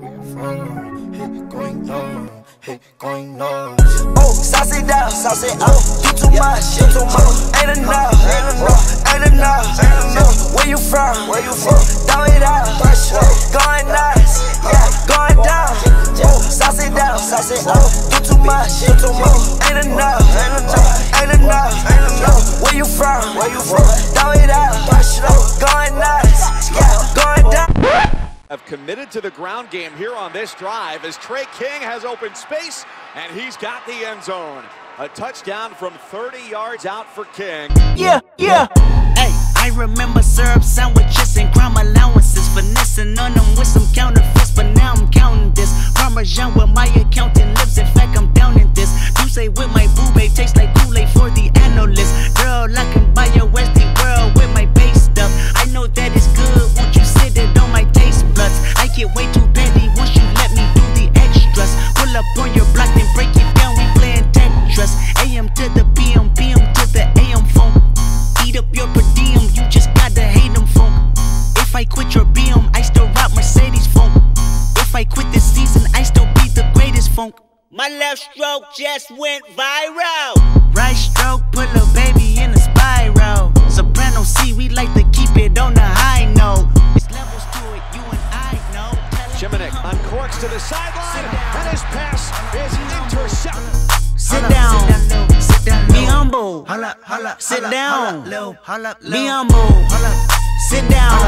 Oh, it down, it too much. Ain't enough, ain't enough. Where you from? Where you from? Throw it out, going nuts, yeah, going down. Oh, it down, sauce it up. You too much. Ain't enough, ain't enough. Where you from? Where you from? Throw it out, going nuts, yeah, committed to the ground game here on this drive as Trey King has open space and he's got the end zone. A touchdown from 30 yards out for King. Yeah, yeah. Hey, I remember syrup sandwiches and crime allowances, finessing on them with some counterfeits, but now I'm counting this. Parmesan with my accountant lips, in fact I'm down in this. You say with my your block and break it down, we playing Tetris. AM to the PM, PM to the AM phone. Eat up your per diem, you just gotta hate them phone. If I quit your BM, I still rock Mercedes phone. If I quit this season, I still be the greatest funk. My left stroke just went viral. To the sideline and his pass is intercepted. Sit down, sit down, be humble. Sit down, be humble. Sit down, be humble. Sit down.